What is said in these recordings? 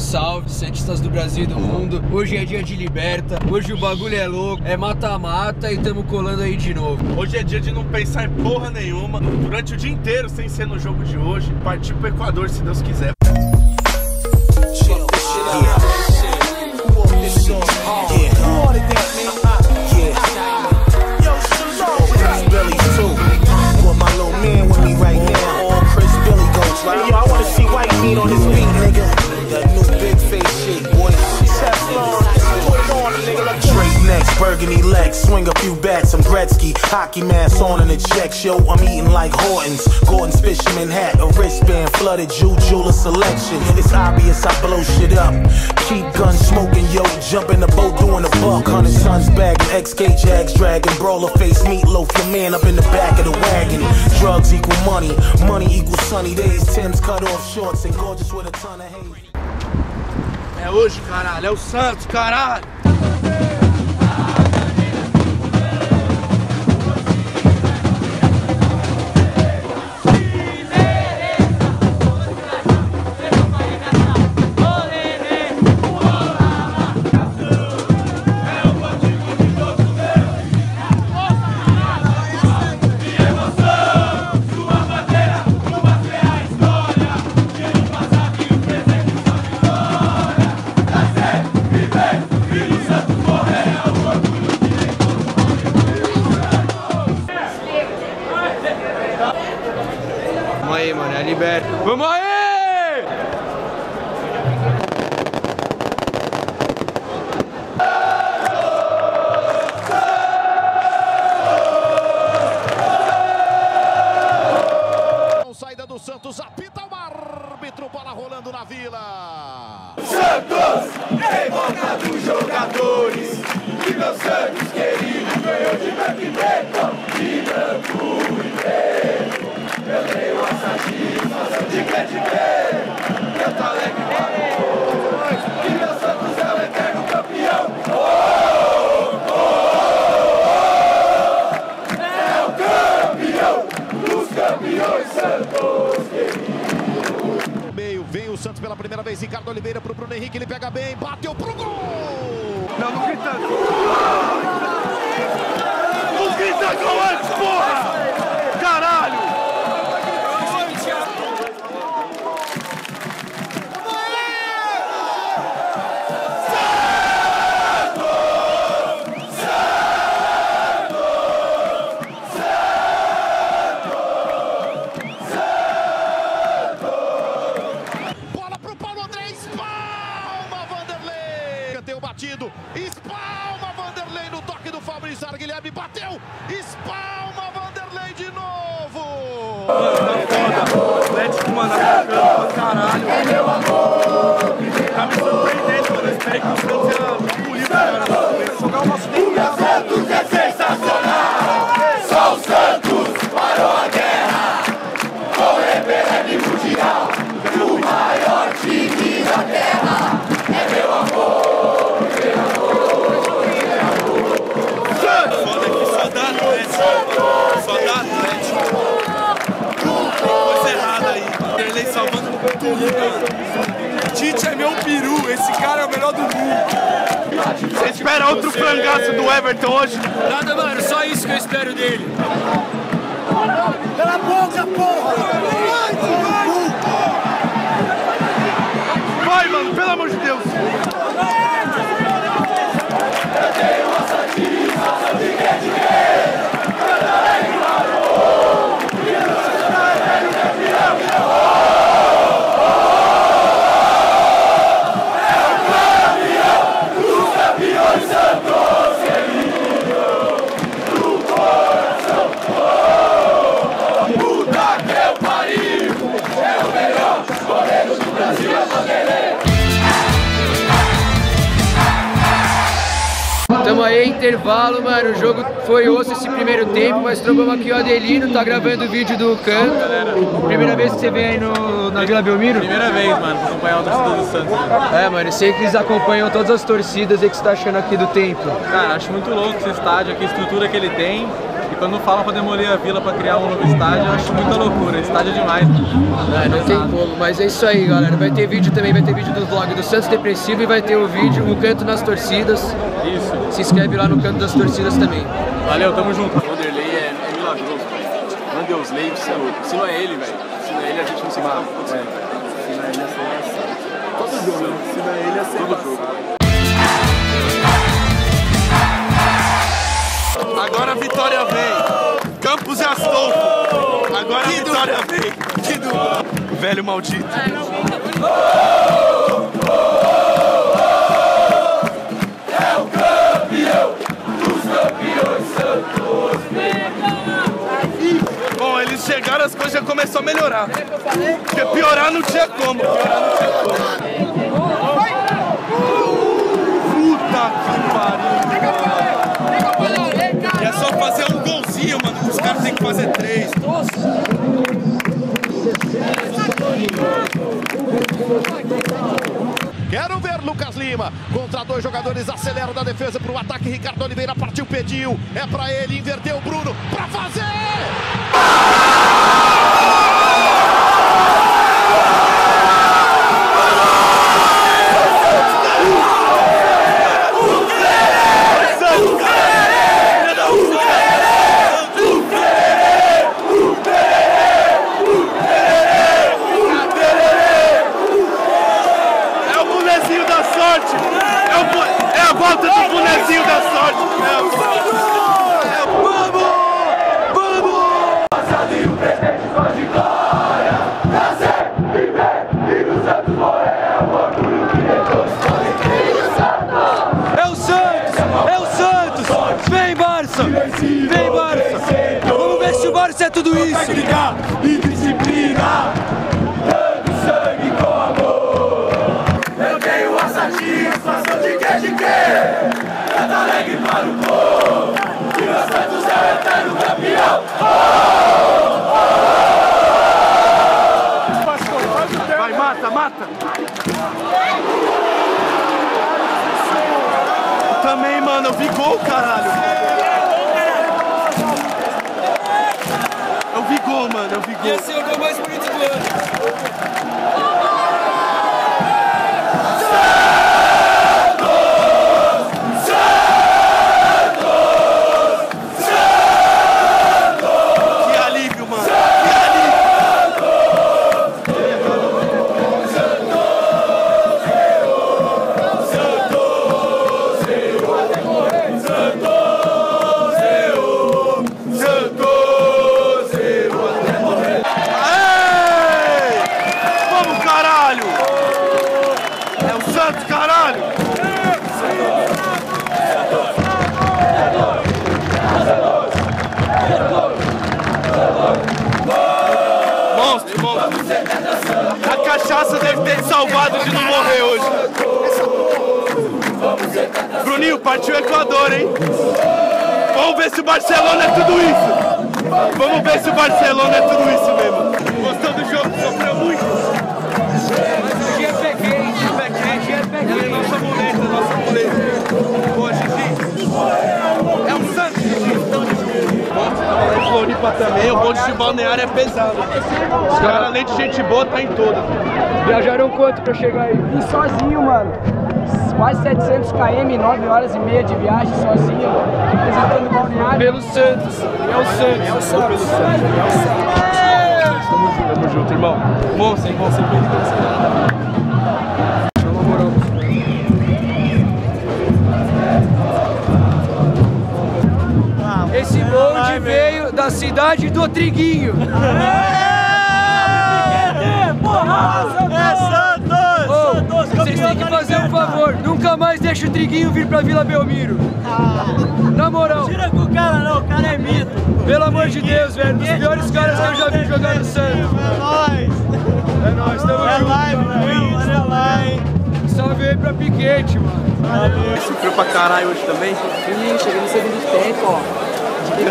Santistas do Brasil e do mundo. Hoje é dia de liberta, hoje o bagulho é louco, é mata-mata e tamo colando aí de novo. Hoje é dia de não pensar em porra nenhuma, durante o dia inteiro, sem ser no jogo de hoje, partir pro Equador se Deus quiser. Gretzky, hockey mask on and the checks. Yo, I'm eating like Hortons. Gordon's fisherman hat, a wristband, flooded Jew jeweler selection. It's obvious I blow shit up. Keep gun smoking, yo, jump in the boat doing the buck. Hundred sons bagging, XK Jags dragging, brawler face meatloaf. Your man up in the back of the wagon. Drugs equal money, money equals sunny days. Tim's cut off shorts and gorgeous with a ton of hate. É hoje, caralho, é o Santos, caralho! Aí, mano, é liberta. Vamos aí! Saída do Santos, apita o árbitro, bola rolando na vila. Santos, em boca dos jogadores. E meu Santos querido ganhou de branco e preto. De branco e preto. Eu tenho a satisfação de grande ver. Canto alegre para o povo. E meu Santos é o campeão. Oh, oh, oh. É o campeão dos campeões Santos meio, vem o Santos pela primeira vez, Ricardo Oliveira pro Bruno Henrique, ele pega bem, bateu pro gol! Batido, espalma Vanderlei no toque do Fabrício Guilherme, bateu, espalma Vanderlei de novo! Caralho. É meu amor. Tá me surpreendendo, mano. Eu esperei que o Santos pulir, cara. Jogar o nosso O Ele salvando tudo. Tite é meu peru. Esse cara é o melhor do mundo. Você espera outro frangaço do Everton hoje? Nada, mano, só isso que eu espero dele. Vai, mano, pelo amor de Deus. Intervalo, mano. O jogo foi osso esse primeiro tempo, mas trocamos aqui o Adelino, tá gravando o vídeo do canto. Primeira vez que você vem aí no, na Vila Belmiro? Primeira vez, mano, pra acompanhar o torcedor do Santos. É, mano, eu sei que eles acompanham todas as torcidas e o que você tá achando aqui do tempo. Cara, acho muito louco esse estádio aqui, a estrutura que ele tem. Quando falam pra demolir a vila pra criar um novo estádio, eu acho muita loucura. Estádio é demais. É, não tem como, mas é isso aí, galera. Vai ter vídeo também, vai ter vídeo do vlog do Santos Depressivo e vai ter o vídeo, o Canto nas Torcidas. Isso. Se inscreve lá no Canto das Torcidas também. Valeu, tamo junto. Vanderlei é, é milagroso, velho. É louco. Se não é ele, velho, se não é ele, a gente não se fala. Todo jogo, né? Se não é ele, é Todo jogo. Agora a vitória vem. Campos e Astolfo. Agora a vitória vem. Que dupla. Velho maldito. Bom, eles chegaram, as coisas já começaram a melhorar. Porque piorar não tinha como. Piorar não tinha como. Têm que fazer três. Quero ver Lucas Lima contra dois jogadores. Acelera da defesa para o ataque. Ricardo Oliveira partiu, pediu. É para ele, inverteu o Bruno para fazer. É o bonezinho da sorte! É, o bu- é a volta do bonezinho da sorte! É o- É o- Vamos! Vamos! É o Santos! É o Santos! Vem, Barça! Vem, Barça! Vamos ver se o É isso! e disciplina, dando sangue com amor. Eu tenho a satisfação de que de que canta alegre para o povo. E o Santos é o eterno campeão. Vai, mata, mata! Também, mano, eu vi gol, caralho! Cachaça deve ter te salvado de não morrer hoje. Bruninho, partiu Equador, hein? Vamos ver se o Barcelona é tudo isso! Vamos ver se o Barcelona é tudo isso Floripa também, o bonde de balneário é pesado. Os caras, além de gente boa, tá em todas. Viajaram quanto pra chegar aí? Vim sozinho, mano. Quase 700 km, 9 horas e meia de viagem sozinho, representando o balneário. Pelo Santos! É o Santos! É o Santos. É o Santos. Tamo junto, tamo junto, irmão. Monstro, hein? Monstro, Esse da cidade do Triguinho! Ô, Vocês têm que fazer um favor, nunca mais deixa o Triguinho vir pra Vila Belmiro. Na moral, Tira com o cara não, o cara é mito. pelo amor de Deus, velho, um dos piores caras que eu já vi jogar no Santos. É nóis. É nóis, tamo É junto. live, meu. Olha lá, hein. Salve aí pra Piquete, mano. Sofreu pra caralho hoje também? Ih, cheguei no segundo tempo, ó.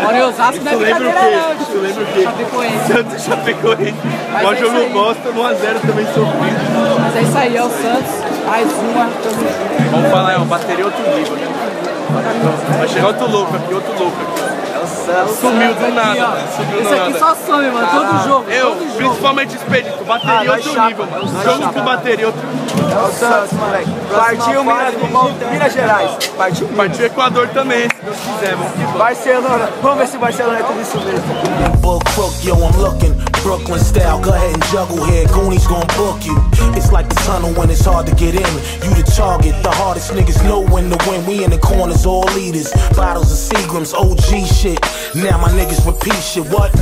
Mora em Osasco não é Isso lembra o brincadeira quê? não. Isso lembra o quê? Chapecoense. Santos e Chapecoense. Mas é isso jogo bosta, no 1x0 também sofrido. Mas é isso aí, é o Santos. Mais uma. Vamos falar, é uma bateria outro nível, né? Vai chegar outro louco aqui, outro louco aqui. Ela Sumiu do nada, velho. Sumiu do Esse aqui nada. só some, mano. Todo jogo. Eu, todo jogo. principalmente Expedito, bateria Ah, outro chapa, nível, mano. chapa. com bateria outro É o Santos, moleque. Partiu Minas, Minas Gerais. Partiu Partiu Equador também, se Deus quiser, mano. Barcelona. Vamos ver se Barcelona é tudo isso mesmo. Book crook, yo, I'm looking. Brooklyn style, go ahead and juggle here. Goonies gon' book you. It's like the tunnel when it's hard to get in. You the target, the hardest niggas know when to win. We in the corners, all leaders. Bottles of Seagrams, OG shit. Now my niggas repeat shit. What?